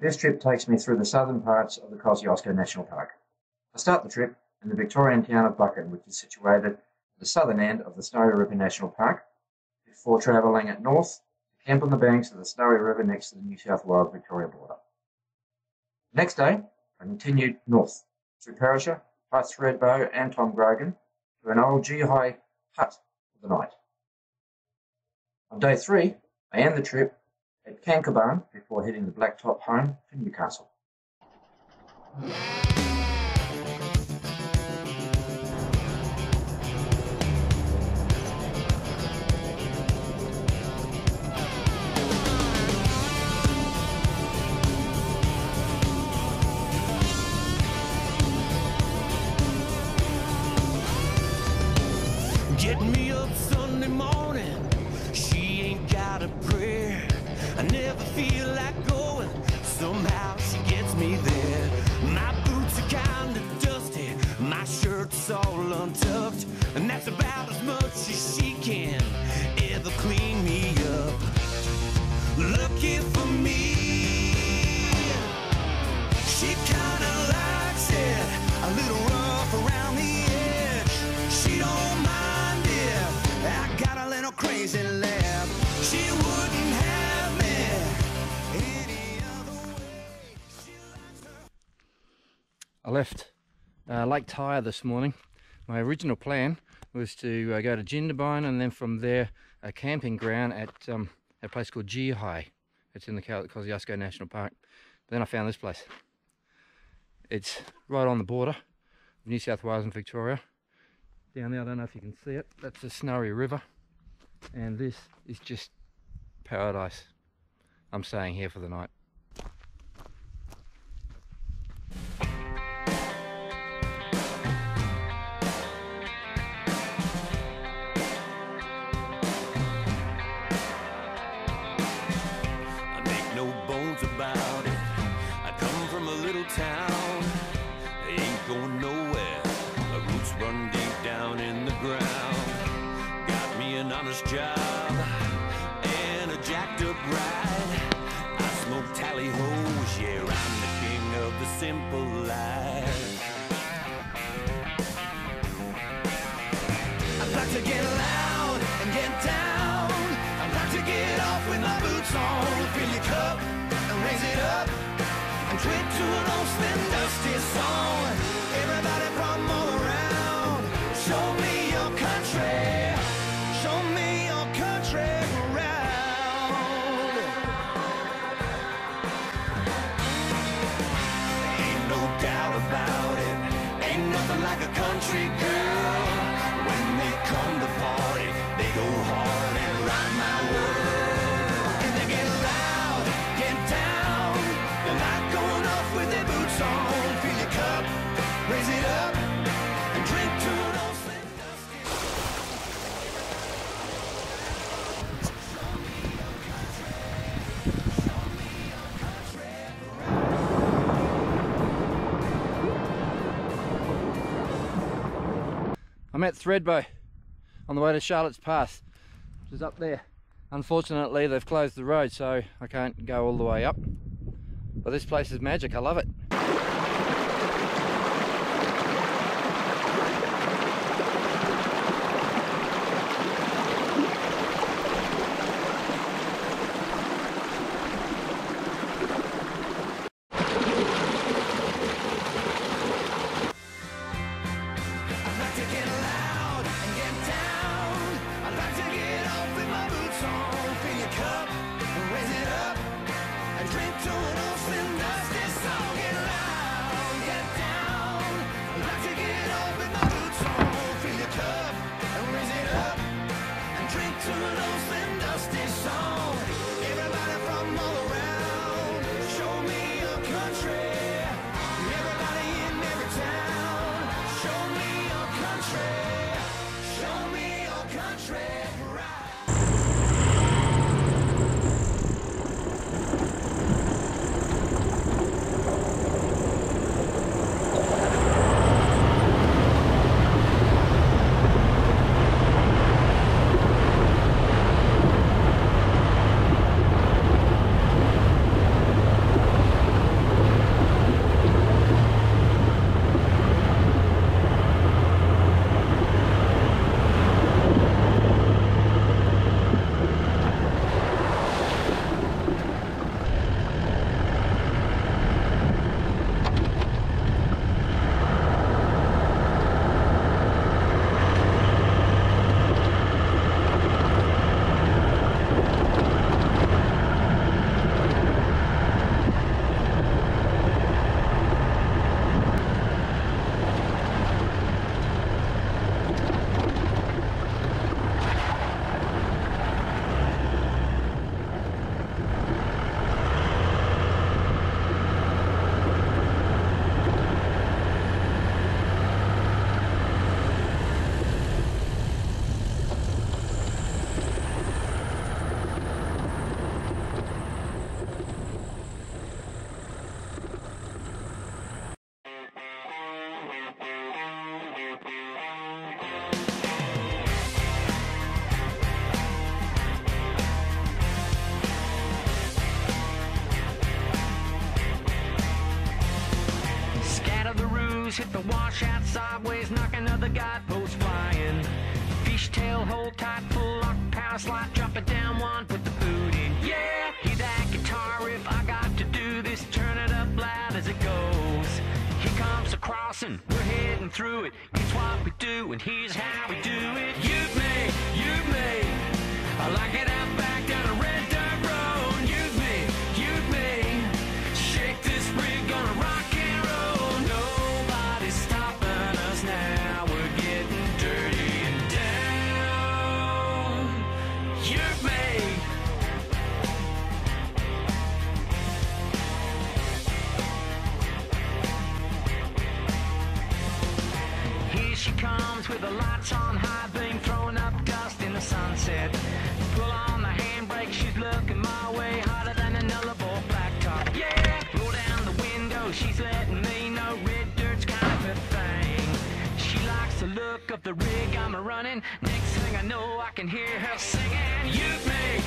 This trip takes me through the southern parts of the Kosciuszko National Park. I start the trip in the Victorian town of Buchan, which is situated at the southern end of the Snowy River National Park, before travelling at north to camp on the banks of the Snowy River next to the New South Wales Victoria border. Next day, I continued north through Perisher, past Thredbo and Tom Groggin to an old Geehi hut for the night. On day three, I end the trip at Cankabarn before heading the Blacktop home to Newcastle. I left uh, Lake Tyers this morning. My original plan was to uh, go to Jindabyne and then from there a camping ground at um, a place called Geehi. It's in the Ko- Kosciuszko National Park. But then I found this place. It's right on the border of New South Wales and Victoria. Down there, I don't know if you can see it, that's the Snowy River. And this is just paradise. I'm staying here for the night. No bones about it. I come from a little town. Ain't going nowhere. My roots run deep down in the ground. Got me an honest job and a jacked up ride. I smoke tally hoes, yeah, I'm the king of the simple life. I'd like to get loud and get down. I'd like to get off with my boots on. Up. And drink to an old slim dusty song. Everybody from all around. Show me your country. Show me your country around. Ain't no doubt about it. Ain't nothing like a country girl. When they come to party, they go hard and rock my world. I'm at Thredbo on the way to Charlotte's Pass, which is up there. Unfortunately, they've closed the road, so I can't go all the way up. But this place is magic, I love it. Shot sideways, knocking other guideposts flying. Fishtail, hold tight, full lock, power slide, drop it down one, put the boot in. Yeah, hear that guitar riff, I got to do this, turn it up loud as it goes. Here comes the crossing, we're heading through it. It's what we do, and here's how we do it. You've made, the rig I'm a running. Next thing I know, I can hear her singing. You've made,